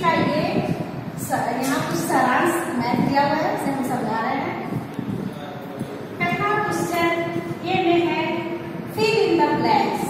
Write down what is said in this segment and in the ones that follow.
इसका ये यहाँ कुछ सारांश मैथ दिया हुआ है उसे हम समझा रहे हैं पहला क्वेश्चन ये में है फिल इन द ब्लैंक्स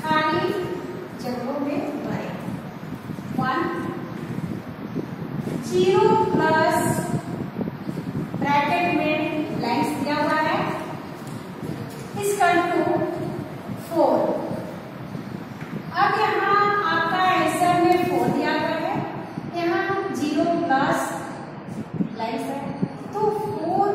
खाली जगहों में भरे वन ज़ीरो प्लस ब्रैकेट में ब्लैंक्स दिया हुआ है इसकल टू फोर अब यहाँ आपका आंसर में फोर दिया गया है यहाँ ज़ीरो प्लस ब्लैंक्स है तो फोर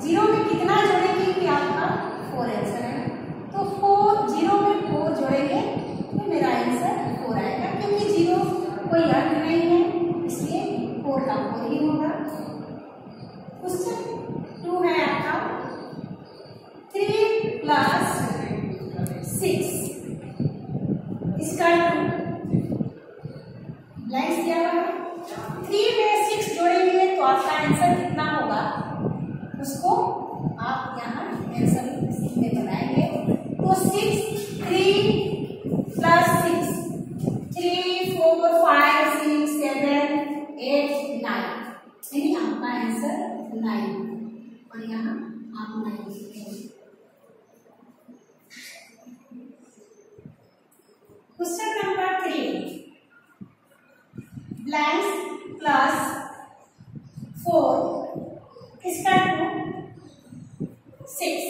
ज़ीरो में कितना जोड़ेंगे कि आपका फोर आंसर है तो फोर ज़ीरो में फोर जोड़ेंगे तो मेरा आंसर फोर आएगा क्योंकि ज़ीरो कोई अंक नहीं है इसलिए फोर का फोर ही होगा क्वेश्चन टू है आपका थ्री प्लस सिक्स इसका टू ब्लैंक्स दिया हुआ थ्री में सिक्स जोड़ेंगे तो आपका आंसर कितना होगा? उसको आप यहाँ आंसर में बनाएँगे। तो six three plus six three four five six seven eight nine यानी आपका आंसर नाइन और यहाँ आप नाइन लिखेंगे question number three blanks plus four इसका टू सिक्स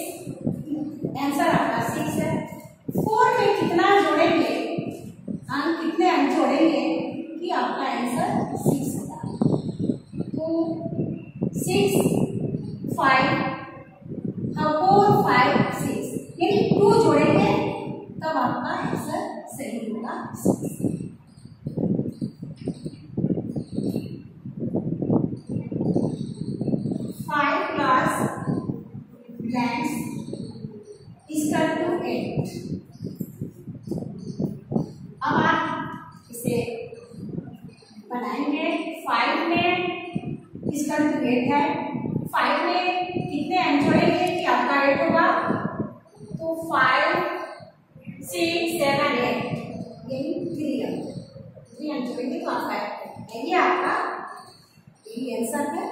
आंसर आपका सिक्स है. फोर में कितना जोड़ेंगे? अंक कितने अंक जोड़ेंगे कि आपका आंसर सिक्स होगा? Two six five four five six यानी टू जोड़ेंगे, तब आपका आंसर सही होगा सिक्स फाइव प्लस ब्लैंक्स इसका टू एट अब आप इसे बनाएँगे। फाइव में इसका टू एट है फाइव में कितने अंक जोड़ेंगे कि आपका एट होगा। तो फाइव सिक्स सेवन एट यही थ्री अंक थ्री अंक जोड़ेंगे तो आपका एट यही आपका। यही आंसर है।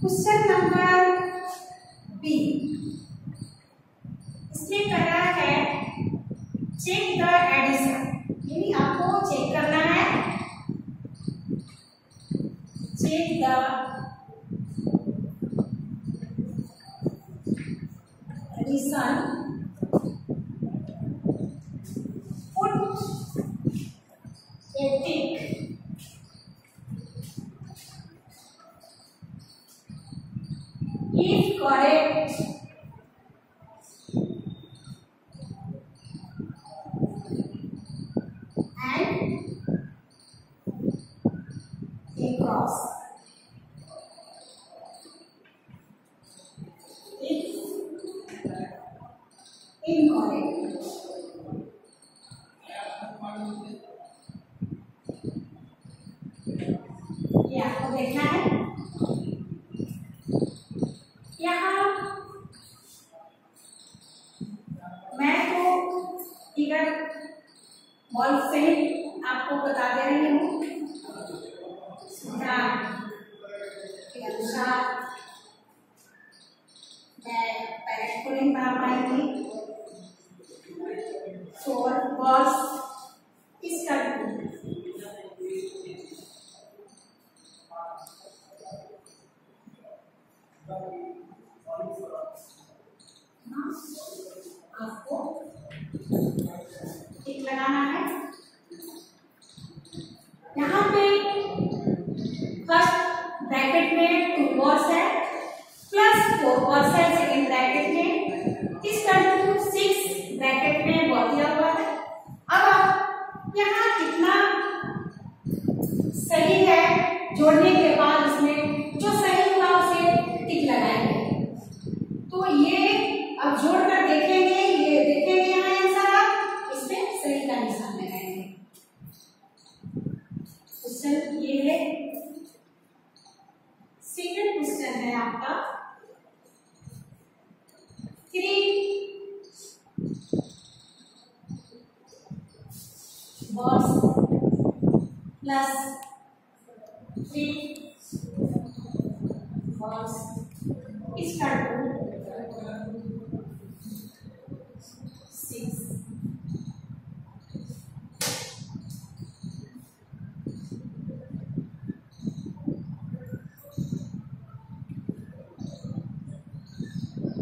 क्वेश्चन नंबर बी इसमें करना है चेक द एडिशन यानी आपको चेक करना है put a tick if correct and a cross if incorrect ये आपको देखना है? यहाँ मैं तो फिगर बॉल से आपको बता दे रही हूँ। के अनुसार मैं पैरेट को नहीं बना पाएँगी फोर बॉल्स इसका आपको टिक लगाना है यहाँ पे फ़र्स्ट ब्रैकेट में टू बॉल्स है प्लस फोर बॉल्स है सेकेंड ब्रैकेट में इसका टू सिक्स ब्रैकेट में बॉल दिया हुआ है। अब यहाँ कितना सही है जोड़ने के बाद उसमें जो सही होगा उसे टिक लगाएँगे। तो ये अब जोड़कर देखेंगे, ये देखेंगे यहाँ आंसर आप इसमें सही का निशान लगाएँगे। क्वेश्चन ये है। सेकंड क्वेश्चन है आपका कि प्लस थ्री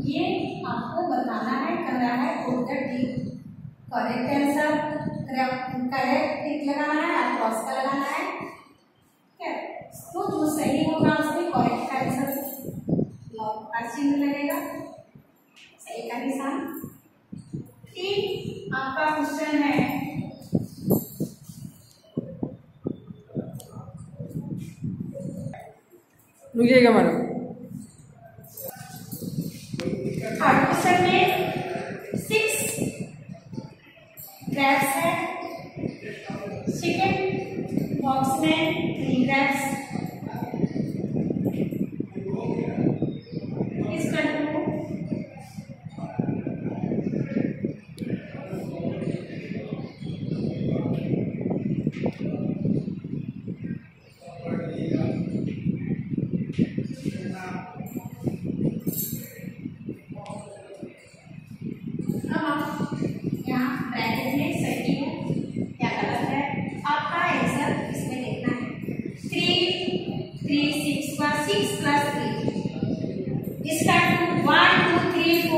ये आपको बताना है करना है करेक्ट आंसर करेक्ट टिक लगाना है क्रॉस का लगाना है। है? तो जो सही होगा उसमें करेक्ट का आंसर का चिन्ह लगेगा। सही का निशान। ठीक, आपका क्वेश्चन है। रुकिएगा madam.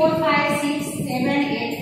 4, 5, 6, 7, 8,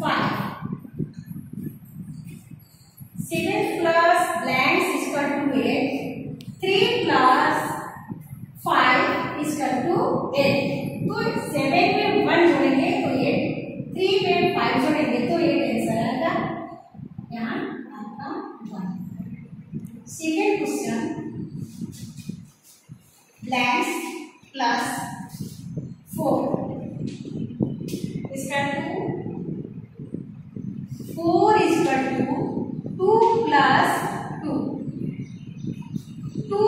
five. Seven plus blanks is equal to eight. Three plus five is to eight तो सेवन में वन जोड़ेंगे तो एट थ्री में फाइव जोड़ेंगे तो एट आंसर आएगा. यहाँ आपका one second question blanks plus four इसका two four is two two plus two two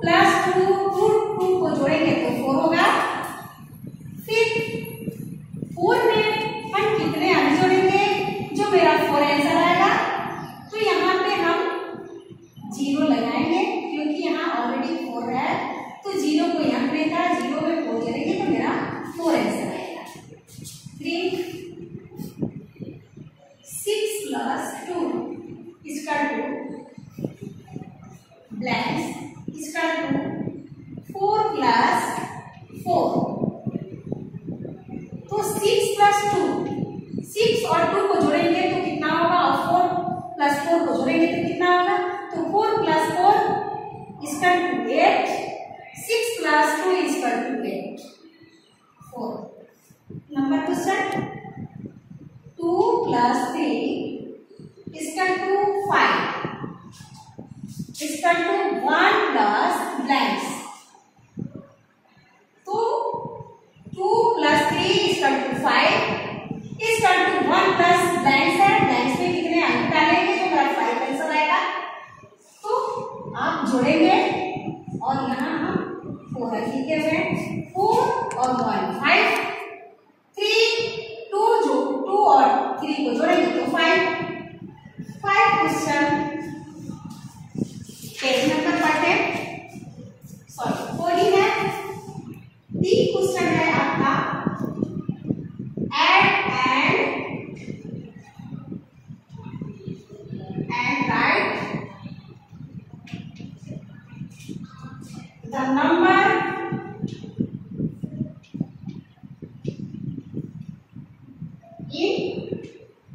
plus two two two को जोड़ेंगे तो फोर होगा फिर फोर में हम कितने अंक जोड़ेंगे जो मेरा फोर आंसर आएगा तो यहाँ पे हम ज़ीरो लगाएँगे, क्योंकि यहाँ ऑलरेडी फोर है। तो ज़ीरो को यहाँ था, ज़ीरो में फोर जोड़ेंगे तो मेरा फोर आंसर आएगा। थ्री सिक्स प्लस टू इसका टू इसका टू फोर प्लस फोर तो सिक्स प्लस टू सिक्स और टू को जोड़ेंगे तो कितना होगा? और फोर प्लस फोर को जोड़ेंगे तो कितना होगा? equal to 8. 6 plus 2 is equal to 8. 4. Number 2 sir. 2 plus 3 is equal to 5. Is equal to 1 plus blanks. 2, 2 plus 3 is equal to 5.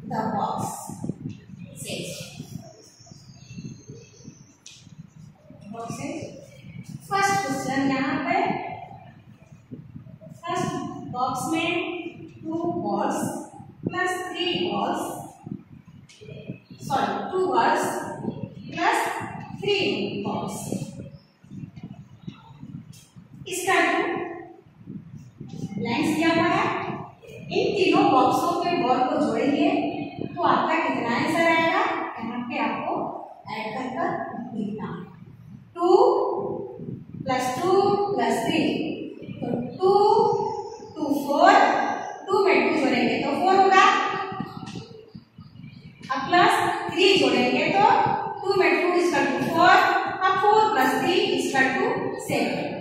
the box. Says. Box says. First question यहाँ पे. First box में two balls plus three balls sorry two balls plus three balls इसका blanks दिया हुआ है, इन तीनों बॉक्सों के ball को जोड़ेंगे. लिखना two plus two plus three. तो टू टू फोर, टू में टू जोड़ेंगे तो फोर होगा। अब प्लस थ्री जोड़ेंगे तो टू में टू इसका टू फोर अब फोर प्लस थ्री इसका टू सेवन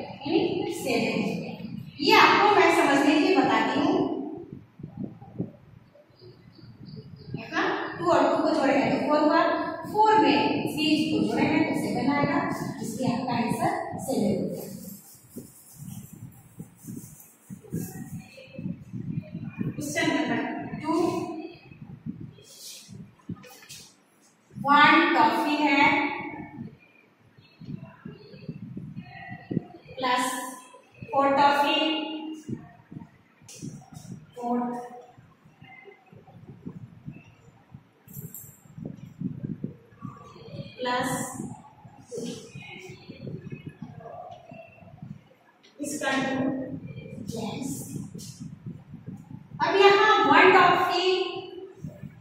सेवन ये आपको मैं समझने की बताती हूँ। टू और टू को जोड़ेंगे तो फोर हुआ फोर में थ्री को जोड़ेंगे तो सेवन आएगा इसलिए आपका आंसर सेवन हो गया question number two one toffee है plus four toffee four plus इसका टू लेंस अब यहाँ one toffee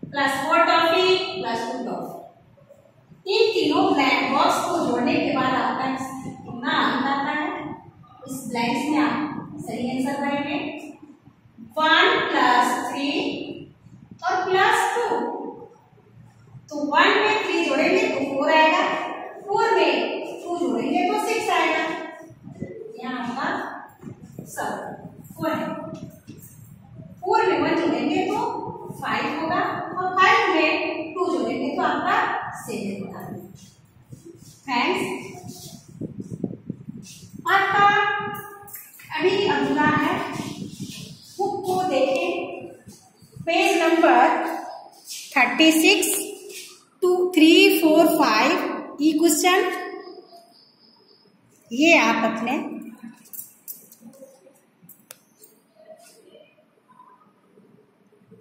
plus four toffee plus two toffee इन तीनों ब्लैक बॉक्स को जोड़ने के बाद आपका कितना अंक आता है? इस ब्लैंक्स में आप सही आंसर करेंगे। वन प्लस थ्री और प्लस टू तो वन में थ्री जोड़ेंगे तो फोर आएगा फोर में टू जोड़ेंगे तो सिक्स आएगा यहाँ आपका सब फोर है फोर में वन जोड़ेंगे तो फाइव होगा और फाइव में टू जोड़ेंगे तो आपका सेवन होगा फ्रेंड्स आपका अभी अगला है बुक को देखें page number thirty six two three four five E question ये आप अपने।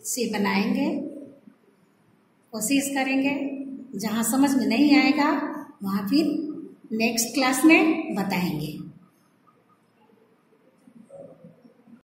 से बनाएँगे, कोशिश करेंगे, जहाँ समझ में नहीं आएगा, वहाँ फिर नेक्स्ट क्लास में बताएँगे।